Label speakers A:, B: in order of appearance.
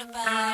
A: About.